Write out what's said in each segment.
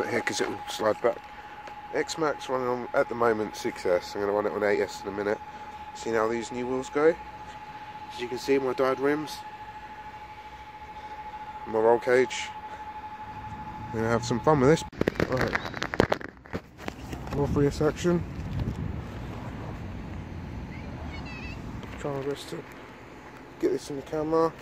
foot here because it will slide back. X-Maxx running on, at the moment, 6S. I'm going to run it on 8S in a minute. See how these new wheels go. As you can see, my dyed rims. My roll cage. I'm going to have some fun with this. Right. More 3S action. Try my best to get this in the camera.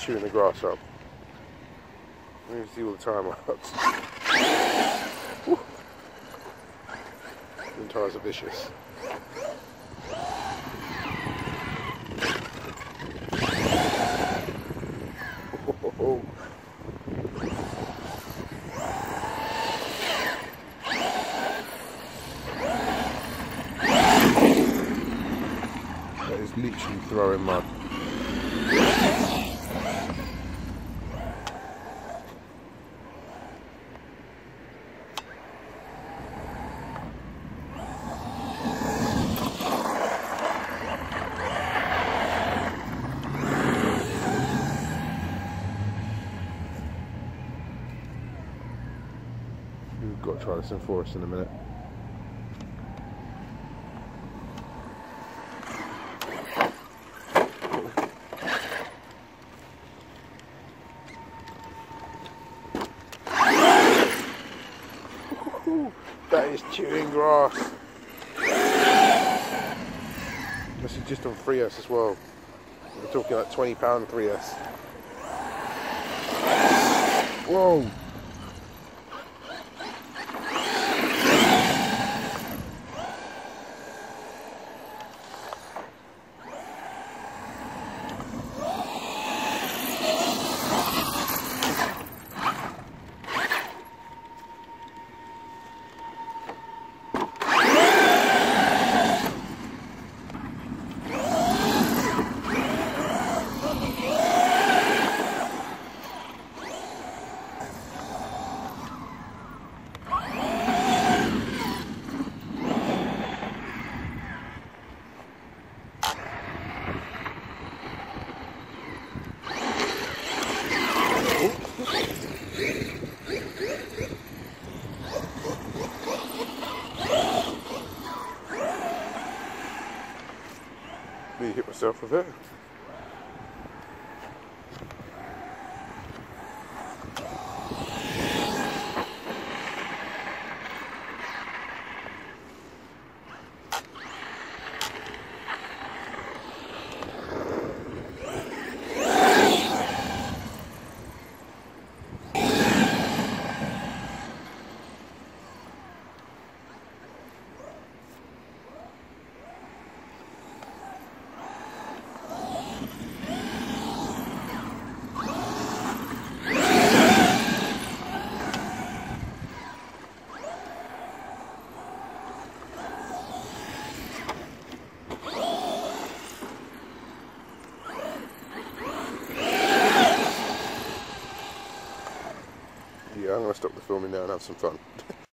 Chewing the grass up. Let me see all the time marks. The tires are vicious. That is literally throwing mud. Got to try this in for us in a minute. That is chewing grass. This is just on 3S as well. We're talking like 20 pound 3S. Whoa! Me hit myself with it. Stop the filming now and have some fun.